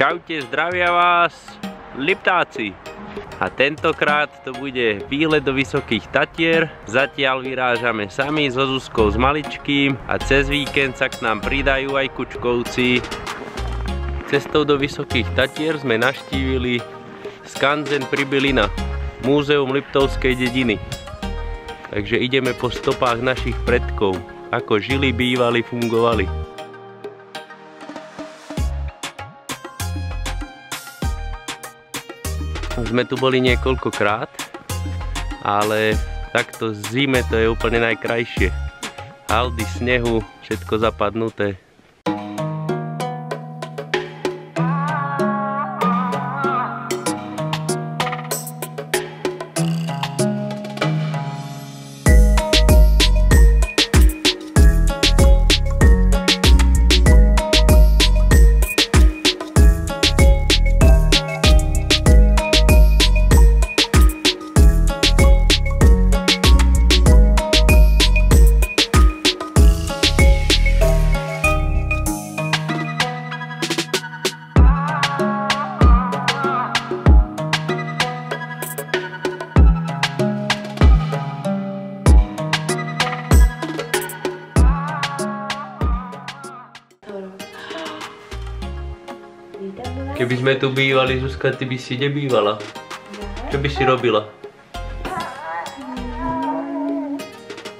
Čaute, zdravia vás Liptáci. A tentokrát to bude výlet do Vysokých Tatier. Zatiaľ vyrážame sami so Zuzkou s maličkým a cez víkend sa k nám pridajú aj kučkovci. Cestou do Vysokých Tatier sme naštívili Skanzen Pribylina, Múzeum Liptovskej dediny. Takže ideme po stopách našich predkov, ako žili, bývali, fungovali. Sme tu boli niekoľkokrát, ale takto zime to je úplne najkrajšie. Haldy snehu, všetko zapadnuté. Keby sme tu bývali, Zuzka, ty by si nebývala. Čo by si robila?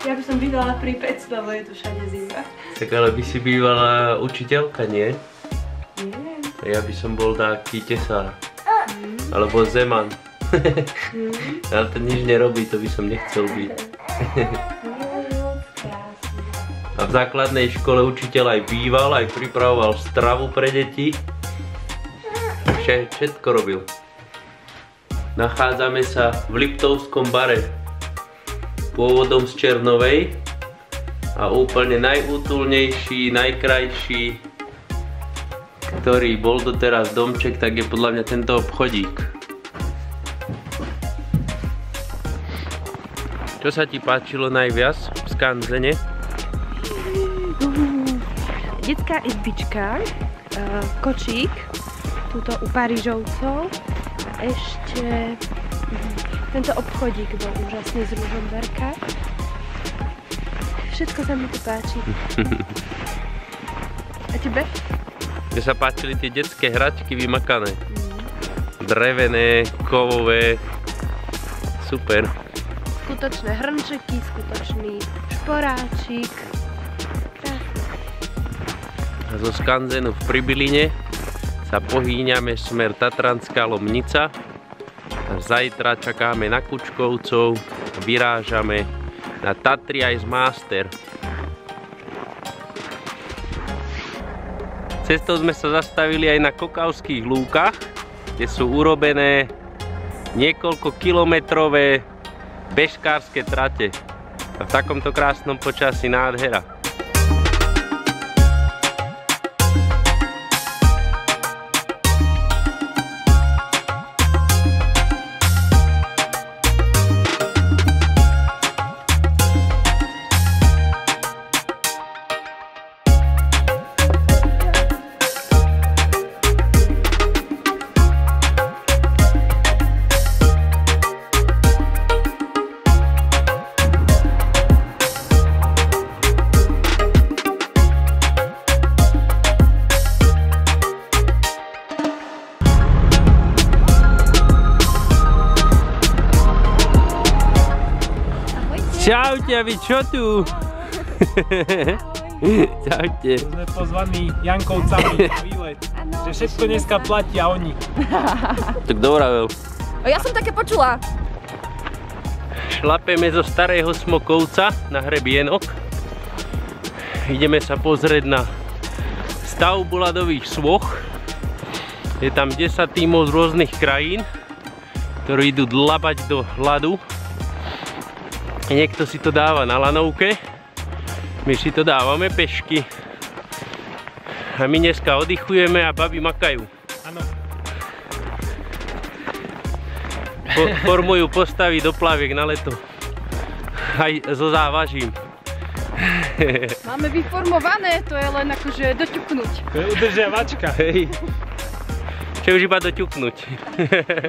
Ja by som bývala pri pec, lebo je tu všade zima. Tak ale by si bývala učiteľka, nie? Neviem. Ja by som bol taký tesár. Alebo zeman. ale to nič nerobí, to by som nechcel byť. A v základnej škole učiteľ aj býval, aj pripravoval stravu pre deti. Všetko robil. Nachádzame sa v Liptovskom bare. Pôvodom z Černovej. A úplne najútulnejší, najkrajší, ktorý bol doteraz domček, tak je podľa mňa tento obchodík. Čo sa ti páčilo najviac v skanzene? Detská izbička, uh, kočík, túto u Parížovcov a ešte mhm, tento obchodík bol úžasný z Ružomberka. Všetko sa mi tu páči. A tebe? Mne sa páčili tie detské hračky vymakané. Drevené, kovové. Super. Skutočné hrnčeky, skutočný šporáčik. A zo Skanzenu v Pribyline sa pohýňame smer Tatranská Lomnica. Zajtra čakáme na Kučkovcov, vyrážame na Tatry Ice Master. Cestou sme sa zastavili aj na Kokavských lúkach, kde sú urobené niekoľko kilometrové bežkárske trate. A v takomto krásnom počasí nádhera. Čaute, a vy čo tu? Čaute. Sme pozvaní Jankovcami na výlet. Že všetko dneska platia oni. Tak dobravel. Ja som také počula. Šlapeme zo starého Smokovca na hrebienok. Ideme sa pozrieť na stavbu ľadových svoch. Je tam 10 tímov z rôznych krajín, ktorí idú dlabať do ľadu Niekto si to dáva na lanovke, my si to dávame pešky. A my dneska oddychujeme a baby makajú. Áno. Po, formujú postavy do plaviek na leto. Aj so závažím. Máme vyformované, to je len akože doťuknúť. To je udržiavačka. Hej. Čo už iba doťuknúť.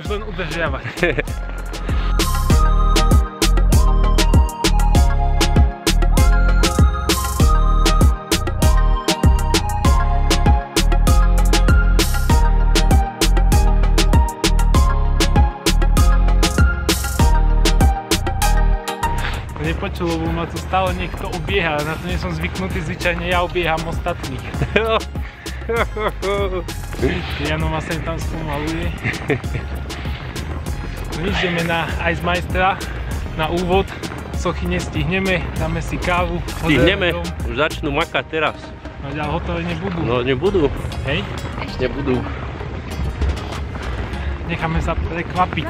Už len udržiavať. To Nepočul, lebo ma tu stále niekto obieha, na to nie som zvyknutý, zvyčajne ja obieham ostatných. Jano ma sem tam spomaluje. No ideme na Ice Majstra na úvod. Sochy nestihneme, dáme si kávu. Stihneme, už začnú makať teraz. No ale hotové nebudú. No nebudú, Hej, nebudú. necháme sa prekvapiť.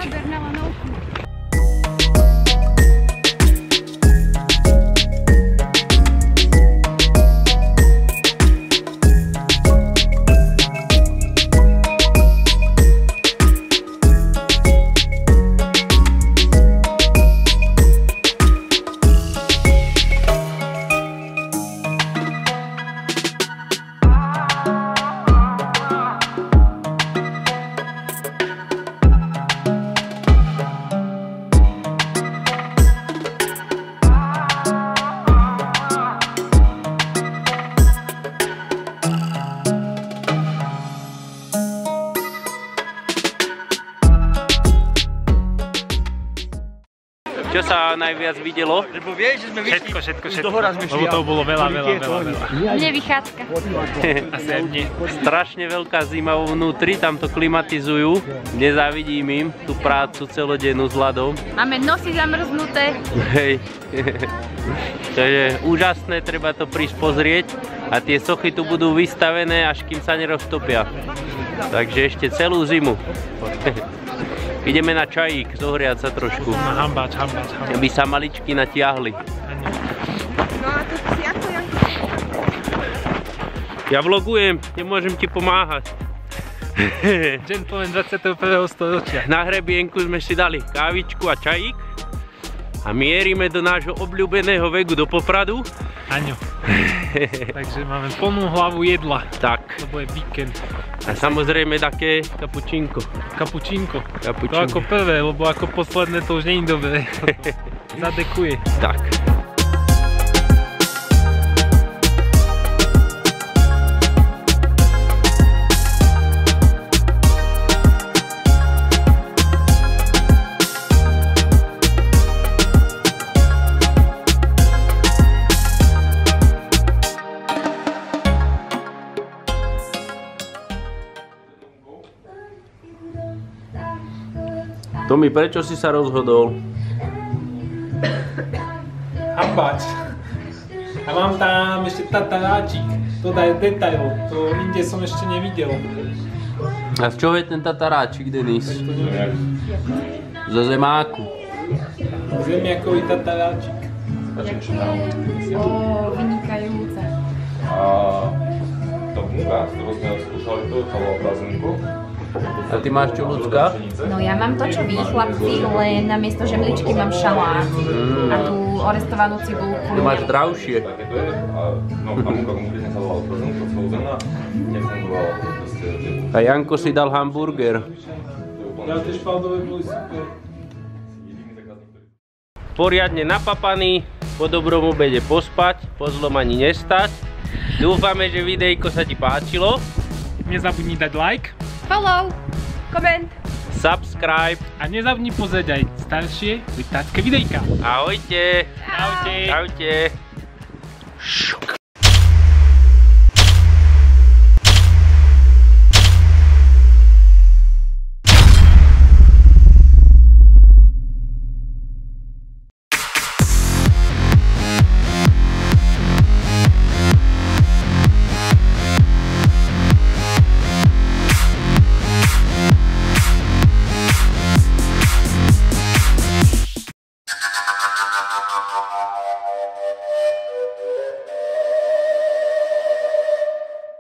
Najviac videlo? Všetko, všetko, všetko. Lebo to bolo veľa, veľa, veľa, veľa. Mne vychádzka. Asi aj mne. Strašne veľká zima vo vnútri, tam to klimatizujú. Nezávidím im tú prácu celodennú s ľadom. Máme nosy zamrznuté. Hej. Takže úžasné, treba to prísť pozrieť. A tie sochy tu budú vystavené, až kým sa neroztopia. Takže ešte celú zimu. Ideme na čajík, zohriať sa trošku. Na hambáč, hambáč, hambáč. Aby sa maličky natiahli. No a tu si ako ja? Ja vlogujem, nemôžem ti pomáhať. Gentleman 21. storočia. Na hrebienku sme si dali kávičku a čajík a mierime do nášho obľúbeného vegu do Popradu. Aňo. Takže máme plnú hlavu jedla, Tak, lebo je víkend. a samozrejme také kapučínko. Kapučínko. To Kapučínko. ako prvé, lebo ako posledné to už je dobré. Zadekuje. Tak. Tomi, prečo si sa rozhodol? Hambáč. A mám tam ešte tataráčik. To daj detail, to inde som ešte nevidel. A z čoho je ten tataráčik, Denis? To. Zo zemáku. Zemiakový tataráčik. O, vynikajúce. A tá bunka, s ktorou sme skúšali to, tá bola prázdninku. A ty máš čo, ľudská? No ja mám to, čo vy, chlapci, len namiesto žemličky mám šalát. A tú orestovanú cibulku. Ty máš zdravšie. A Janko si dal hamburger. Ja tie špaldové boli super. Poriadne napapaný, po dobrom obede pospať, po zlom ani nestať. Dúfame, že videjko sa ti páčilo. Nezabudni dať like follow, koment, subscribe a nezabudni pozrieť aj staršie vytácké videjka. Ahojte. Ahojte. Ahojte. Ahojte.